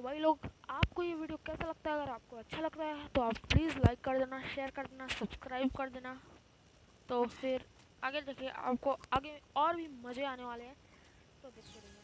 तो वही लोग, आपको ये वीडियो कैसा लगता है? अगर आपको अच्छा लगता है तो आप प्लीज़ लाइक कर देना शेयर कर देना सब्सक्राइब कर देना। तो फिर आगे देखिए, आपको आगे और भी मज़े आने वाले हैं। तो देखते रहिए।